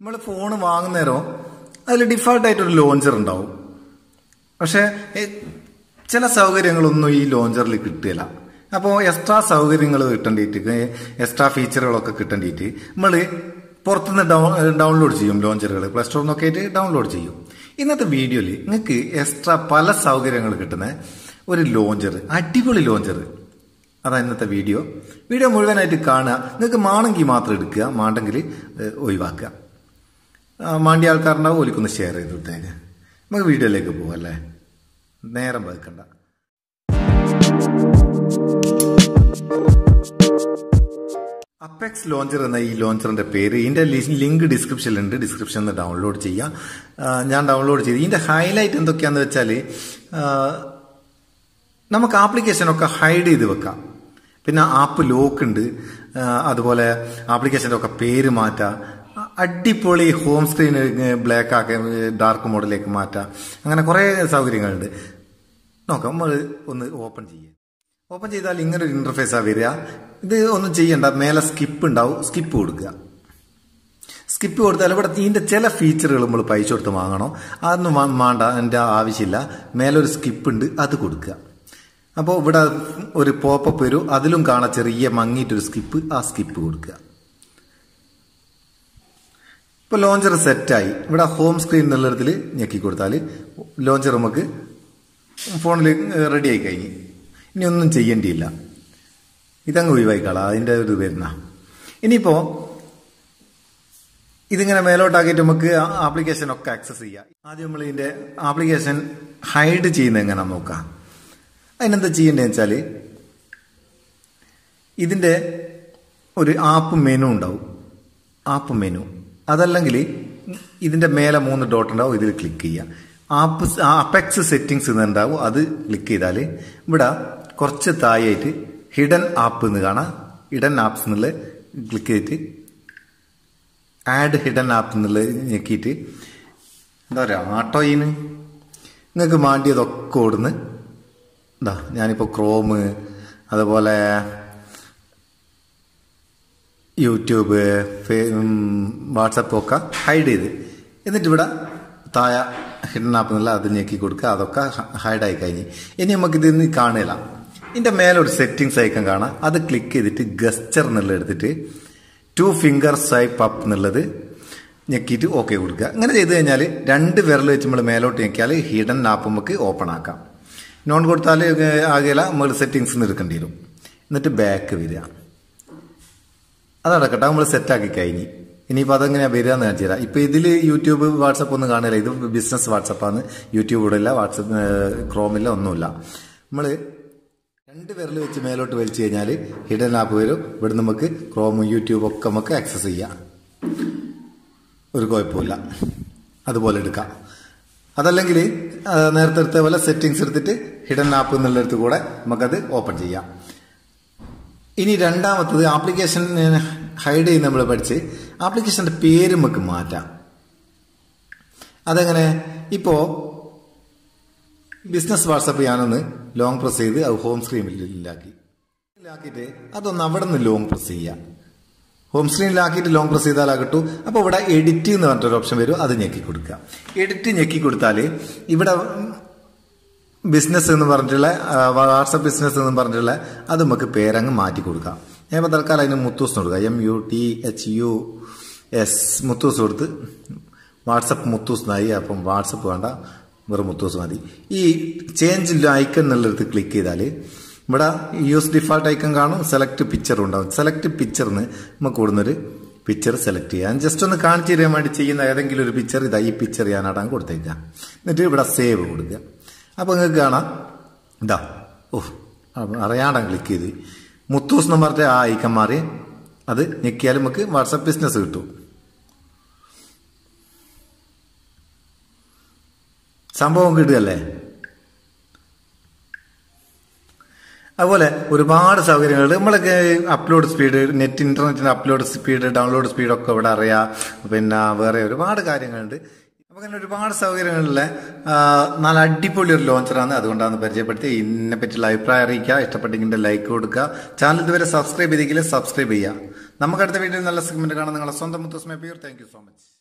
നമ്മൾ ഫോൺ വാങ്ങുന്നേരം അതിൽ ഡിഫോൾട്ടായിട്ടൊരു ലോഞ്ചർ ഉണ്ടാവും. പക്ഷെ ചില സൗകര്യങ്ങളൊന്നും ഈ ലോഞ്ചറിൽ കിട്ടില്ല. അപ്പോൾ എക്സ്ട്രാ സൗകര്യങ്ങൾ കിട്ടേണ്ടിയിട്ട് എക്സ്ട്രാ ഫീച്ചറുകളൊക്കെ കിട്ടേണ്ടിയിട്ട് നമ്മൾ പുറത്തുനിന്ന് ഡൗൺലോഡ് ചെയ്യും ലോഞ്ചറുകൾ പ്ലേ സ്റ്റോറിൽ നിന്നൊക്കെ ആയിട്ട് ഡൗൺലോഡ് ചെയ്യും. ഇന്നത്തെ വീഡിയോയിൽ നിങ്ങൾക്ക് എക്സ്ട്രാ പല സൗകര്യങ്ങൾ കിട്ടുന്ന ഒരു ലോഞ്ചർ അടിപൊളി ലോഞ്ചർ അതാണ് ഇന്നത്തെ വീഡിയോ. വീഡിയോ മുഴുവനായിട്ട് കാണുക. നിങ്ങൾക്ക് മാണെങ്കിൽ മാത്രം എടുക്കുക മാണ്ടെങ്കിൽ ഒഴിവാക്കുക. മാണ്ടിയ ആൾക്കാരുണ്ടാവും ഓലിക്കൊന്ന് ഷെയർ ചെയ്ത് കൊടുത്തേക്ക്. നമുക്ക് വീഡിയോയിലേക്ക് പോകാം അല്ലേ? നേരം വെക്കണ്ട. അപ്പെക്സ് ലോഞ്ചർ എന്ന ഈ ലോഞ്ചറിന്റെ പേര് ഇതിന്റെ ലിങ്ക് ഡിസ്ക്രിപ്ഷനിലുണ്ട് ഡിസ്ക്രിപ്ഷനിൽ നിന്ന് ഡൗൺലോഡ് ചെയ്യാം. ഞാൻ ഡൗൺലോഡ് ചെയ്തു. ഇതിന്റെ ഹൈലൈറ്റ് എന്തൊക്കെയാന്ന് വെച്ചാൽ നമുക്ക് ആപ്ലിക്കേഷനൊക്കെ ഹൈഡ് ചെയ്ത് വെക്കാം. പിന്നെ ആപ്പ് ലോക്ക് ഉണ്ട്. അതുപോലെ ആപ്ലിക്കേഷന്റെ ഒക്കെ പേര് മാറ്റാം. അടിപൊളി ഹോം സ്ക്രീൻ ബ്ലാക്ക് ആക്കി ഡാർക്ക് മോഡിലേക്ക് മാറ്റാം. അങ്ങനെ കുറേ സൗകര്യങ്ങളുണ്ട്. നോക്കാം നമ്മൾ ഒന്ന് ഓപ്പൺ ചെയ്യാം. ഓപ്പൺ ചെയ്താൽ ഇങ്ങനെ ഒരു ഇന്റർഫേസാണ് വരിക. ഇത് ഒന്നും ചെയ്യണ്ട മേലെ സ്കിപ്പ് ഉണ്ടാവും. സ്കിപ്പ് കൊടുക്കുക. സ്കിപ്പ് കൊടുത്താൽ ഇവിടെ ഇതിന്റെ ചില ഫീച്ചറുകൾ നമ്മൾ പൈസ കൊടുത്ത് വാങ്ങണം. അതൊന്നും വേണ്ട എന്റെ ആവശ്യമില്ല. ഒരു സ്കിപ്പ് ഉണ്ട് അത് കൊടുക്കുക. അപ്പോൾ ഇവിടെ ഒരു പോപ്പപ്പ് വരും. അതിലും കാണാം ചെറിയ മങ്ങിയിട്ടൊരു സ്കിപ്പ് ആ സ്കിപ്പ് കൊടുക്കുക. ഇപ്പോൾ ലോഞ്ചർ സെറ്റായി. ഇവിടെ ഹോം സ്ക്രീൻ എന്നുള്ളതിൽ ഞെക്കി കൊടുത്താൽ ലോഞ്ചർ നമുക്ക് ഫോണിൽ റെഡി ആയി കഴിഞ്ഞ്. ഇനി ഒന്നും ചെയ്യേണ്ടിയില്ല. ഇതങ്ങ് ഒഴിവായിക്കാളാം അതിന്റെ ഒരു വരുന്ന. ഇനിയിപ്പോൾ ഇതിങ്ങനെ മേലോട്ടാക്കിയിട്ട് നമുക്ക് ആപ്ലിക്കേഷൻ ഒക്കെ ആക്സസ് ചെയ്യാം. ആദ്യം നമ്മൾ ഇതിന്റെ ആപ്ലിക്കേഷൻ ഹൈഡ് ചെയ്യുന്ന എങ്ങനെ നോക്കാം? അതിനെന്താ ചെയ്യേണ്ടതെന്ന് വെച്ചാൽ ഇതിന്റെ ഒരു ആപ്പ് മെനു ഉണ്ടാവും. ആപ്പ് മെനു അതല്ലെങ്കിൽ ഇതിന്റെ മേലെ മൂന്ന് ഡോട്ട് ഉണ്ടാവും ഇതിൽ ക്ലിക്ക് ചെയ്യുക. ആപ്പ് അപ്പെക്സ് സെറ്റിംഗ്സ് എന്നുണ്ടാവും അത് ക്ലിക്ക് ചെയ്താൽ ഇവിടെ കുറച്ച് താഴെയായിട്ട് ഹിഡൻ ആപ്പ് എന്ന് കാണാം. ഹിഡൻ ആപ്സ് എന്നുള്ള ക്ലിക്ക് ചെയ്തിട്ട് ആഡ് ഹിഡൻ ആപ്പ് എന്നുള്ളത് ഞെക്കിയിട്ട് എന്താ പറയുക ആട്ടോയിന് നിങ്ങൾക്ക് മാണ്ടിയതൊക്കെ ഓടുന്ന്. എന്താ ഞാനിപ്പോൾ ക്രോമ് അതുപോലെ യൂട്യൂബ് വാട്സപ്പ് ഒക്കെ ഹൈഡ് ചെയ്ത്. എന്നിട്ട് ഇവിടെ താഴെ ഹിഡൻ ആപ്പ് എന്നുള്ള അത് ഞെക്കി കൊടുക്കുക അതൊക്കെ ഹൈഡായി കഴിഞ്ഞ്. ഇനി നമുക്ക് ഇത് കാണില്ല ഇതിന്റെ മേലെ ഒരു സെറ്റിംഗ്സ് ഐക്കൺ കാണാം. അത് ക്ലിക്ക് ചെയ്തിട്ട് ഗസ്റ്റർ എന്നുള്ളത് എടുത്തിട്ട് ടു ഫിംഗർ സ്വൈപ്പ് അപ്പ് എന്നുള്ളത് ഞെക്കിയിട്ട് ഓക്കെ കൊടുക്കുക. അങ്ങനെ ചെയ്ത് കഴിഞ്ഞാൽ രണ്ട് വിരൽ വെച്ച് നമ്മൾ മേലോട്ട് ഞെക്കിയാൽ ഹിഡൻ ആപ്പ് നമുക്ക് ഓപ്പൺ ആക്കാം. നോൺ കൊടുത്താൽ ആകെയല്ല നമ്മൾ സെറ്റിങ്സ് എടുക്കേണ്ടി വരും. എന്നിട്ട് ബാക്ക് വരിക. അതടക്കട്ടെ നമ്മൾ സെറ്റാക്കി കഴിഞ്ഞു. ഇനിയിപ്പോൾ അതെങ്ങനെയാ വരിക എന്ന് കാണിച്ചു തരാം ഇപ്പൊ ഇതിൽ യൂട്യൂബ് വാട്സപ്പ് ഒന്നും കാണില്ല. ഇത് ബിസിനസ് വാട്സപ്പാണ്. യൂട്യൂബ് ഇടില്ല വാട്സപ്പ് ക്രോമില്ല ഒന്നുമില്ല. നമ്മൾ രണ്ട് വിരൽ വെച്ച് മേലോട്ട് വലിച്ചു കഴിഞ്ഞാൽ ഹിഡൻ ആപ്പ് വരും. ഇവിടെ നമുക്ക് ക്രോമും യൂട്യൂബും ഒക്കെ നമുക്ക് ആക്സസ് ചെയ്യാം. ഒരു കുഴപ്പമില്ല അതുപോലെ എടുക്കാം. അതല്ലെങ്കിൽ നേരത്തെ എടുത്ത പോലെ സെറ്റിങ്സ് എടുത്തിട്ട് ഹിഡൻ ആപ്പ് എന്നുള്ളിടത്ത് കൂടെ നമുക്കത് ഓപ്പൺ ചെയ്യാം. ഇനി രണ്ടാമത്തത് ആപ്ലിക്കേഷൻ ഹൈഡ് ചെയ്ത് നമ്മൾ പഠിച്ച് ആപ്ലിക്കേഷന്റെ പേര് നമുക്ക് മാറ്റാം. അതെങ്ങനെ? ഇപ്പോൾ ബിസിനസ് വാട്സപ്പ് ഞാനൊന്ന് ലോങ് പ്രസ് ചെയ്ത് അത് ഹോം സ്ക്രീനിലാക്കി ാക്കിയിട്ട് അതൊന്ന് അവിടെ നിന്ന് ലോങ് പ്രസ് ചെയ്യാം ഹോം സ്ക്രീനിലാക്കിയിട്ട് ലോങ് പ്രസ് ചെയ്താൽ കിട്ടും. അപ്പോൾ ഇവിടെ എഡിറ്റ് എന്ന് പറഞ്ഞിട്ടൊരു ഓപ്ഷൻ വരും അത് ഞെക്കി കൊടുക്കുക എഡിറ്റ് ഞെക്കി കൊടുത്താൽ ഇവിടെ ബിസിനസ് എന്ന് പറഞ്ഞിട്ടുള്ള വാട്സപ്പ് ബിസിനസ് എന്ന് പറഞ്ഞിട്ടുള്ള അത് നമുക്ക് പേരങ്ങ് മാറ്റി കൊടുക്കാം. ഞാൻ ഇപ്പോൾ തൽക്കാലം അതിന് മുത്തൂസ് കൊടുക്കുക M U T H U S Muthus കൊടുത്ത് വാട്സപ്പ് മുത്തൂസ് എന്നായി. അപ്പം വാട്സപ്പ് വേണ്ട വെറും മുത്തൂസ് മതി. ഈ ചേഞ്ച് ഐക്കൺ എന്നുള്ളിടത്ത് ക്ലിക്ക് ചെയ്താൽ ഇവിടെ യൂസ് ഡിഫാൾട്ട് ഐക്കൺ കാണും സെലക്ട് പിക്ചർ ഉണ്ടാവും. സെലക്ട് പിക്ചറിന് നമുക്ക് കൊടുന്നൊരു പിക്ചർ സെലക്ട് ചെയ്യാം. ജസ്റ്റ് ഒന്ന് കാണിച്ചു തരാൻ വേണ്ടി ചെയ്യുന്ന ഏതെങ്കിലും ഒരു പിക്ചർ ഇതാ ഈ പിക്ചർ ഞാനാടാൻ കൊടുത്തേക്കാം. എന്നിട്ട് ഇവിടെ സേവ് കൊടുക്കുക. അപ്പോൾ നിങ്ങൾക്ക് കാണാം. എന്താ ഓ അറിയാണ്ടാ ക്ലിക്ക് ചെയ്ത്. മുത്തൂസ് എന്ന് പറഞ്ഞ ആ ഐക്കൻ മാറി അത് ഞെക്കിയാൽ നമുക്ക് വാട്സപ്പ് ബിസിനസ് കിട്ടും. സംഭവം കിട്ടുകയല്ലേ? അതുപോലെ ഒരുപാട് സൗകര്യങ്ങളുണ്ട്. നമ്മളൊക്കെ അപ്ലോഡ് സ്പീഡ് നെറ്റ് ഇന്റർനെറ്റിന്റെ അപ്ലോഡ് സ്പീഡ് ഡൗൺലോഡ് സ്പീഡൊക്കെ ഇവിടെ അറിയാം. പിന്നെ വേറെ ഒരുപാട് കാര്യങ്ങളുണ്ട്. അപ്പൊ അങ്ങനെ ഒരുപാട് സൗകര്യങ്ങളിൽ നല്ല അടിപൊളി ഒരു ലോഞ്ചറാണ്. അതുകൊണ്ടാണ് പരിചയപ്പെടുത്തി ഇതിനെ പറ്റിയുള്ള അഭിപ്രായം അറിയിക്കുക. ഇഷ്ടപ്പെട്ടെങ്കിൽ ലൈക്ക് കൊടുക്കുക. ചാനൽ ഇതുവരെ സബ്സ്ക്രൈബ് ചെയ്തെങ്കിൽ സബ്സ്ക്രൈബ് ചെയ്യുക. നമുക്ക് അടുത്ത വീഡിയോയിൽ നല്ല സെഗ്മെന്റ് കാണാൻ നിങ്ങളെ സ്വന്തം മുത്തസ്മേ പ്യൂർ താങ്ക് സോ മച്ച്